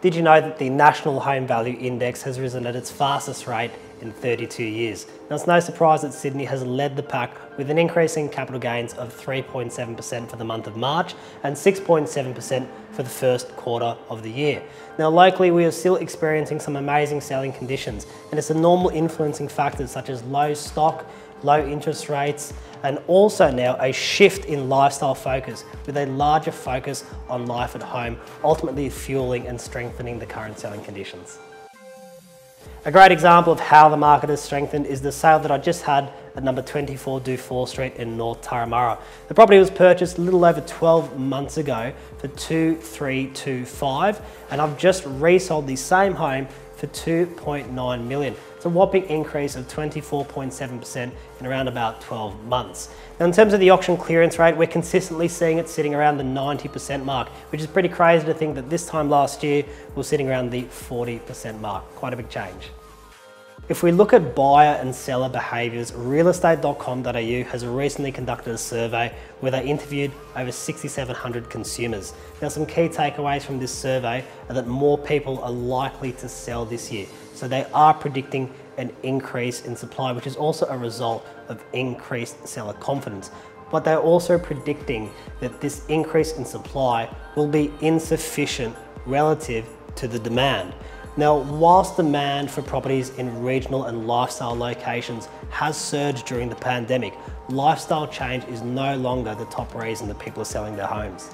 Did you know that the National Home Value Index has risen at its fastest rate in 32 years? Now it's no surprise that Sydney has led the pack with an increase in capital gains of 3.7% for the month of March and 6.7% for the first quarter of the year. Now locally we are still experiencing some amazing selling conditions and it's the normal influencing factors such as low stock, low interest rates, and also now a shift in lifestyle focus with a larger focus on life at home, ultimately fueling and strengthening the current selling conditions. A great example of how the market has strengthened is the sale that I just had at number 24 Dufour Street in North Turramurra. The property was purchased a little over 12 months ago for 2325 and I've just resold the same home for 2.9 million. It's a whopping increase of 24.7% in around about 12 months. Now in terms of the auction clearance rate, we're consistently seeing it sitting around the 90% mark, which is pretty crazy to think that this time last year, we were sitting around the 40% mark. Quite a big change. If we look at buyer and seller behaviours, realestate.com.au has recently conducted a survey where they interviewed over 6,700 consumers. Now some key takeaways from this survey are that more people are likely to sell this year. So they are predicting an increase in supply, which is also a result of increased seller confidence. But they're also predicting that this increase in supply will be insufficient relative to the demand. Now, whilst demand for properties in regional and lifestyle locations has surged during the pandemic, lifestyle change is no longer the top reason that people are selling their homes.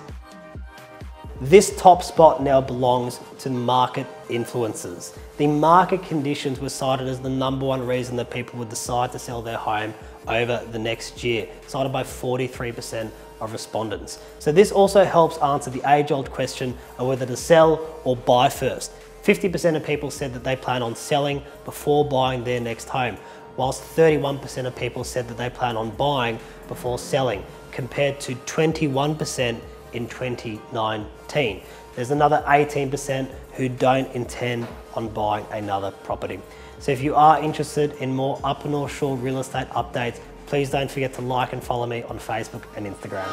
This top spot now belongs to market influences. The market conditions were cited as the number one reason that people would decide to sell their home over the next year, cited by 43% of respondents. So this also helps answer the age-old question of whether to sell or buy first. 50% of people said that they plan on selling before buying their next home, whilst 31% of people said that they plan on buying before selling, compared to 21% in 2019. There's another 18% who don't intend on buying another property. So if you are interested in more Upper North Shore real estate updates, please don't forget to like and follow me on Facebook and Instagram.